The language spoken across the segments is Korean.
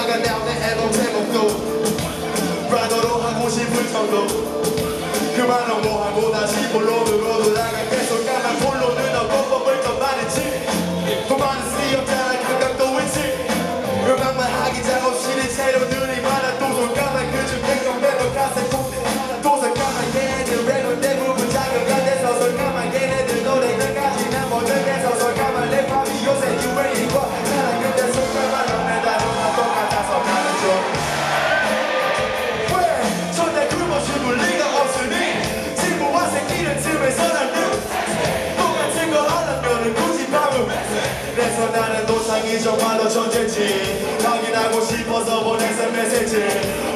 조만간 나오는 앨범 제목도 브라더로 하고 싶을 정도. 그만 뭐하고 다시 본론으로 노상이 정말로 존재지. 확인하고 싶어서 보내서 메시지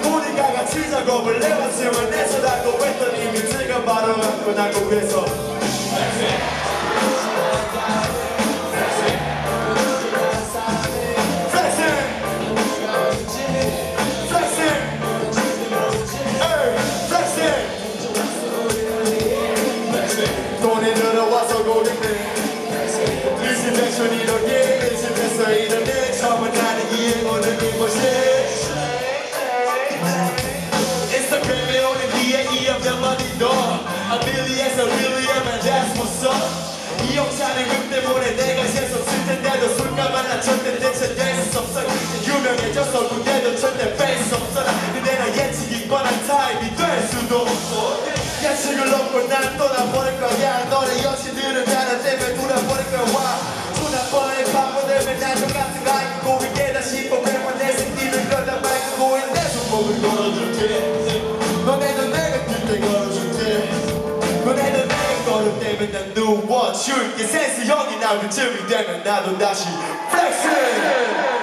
우리가 같이 작업을 해봤으면 내서라고 했더니 민트가 바로 나고 그래서. 돈이 들어와서 고객네 리스펙션이 너게 리스펙서 이러네 처음은 나는 이해고는 이곳이 인스타그램에 오는 뒤에 이어몇 마디 더 아빌리에서 윌리엄은 that's what's up 이 영상은 그 때문에 내가 재수없을 텐데도 술값만 나 절대 대체 될수 없어. 유명해져서 군대도 절대 뺄수 없어 근데 나 예측이 뻔한 타입이 될 수도 없어 예측을 놓고 난 떠나버릴 거야. 너네 여신들 Türk, sensiz yol inandırtır bir demeden adaşı Flexing!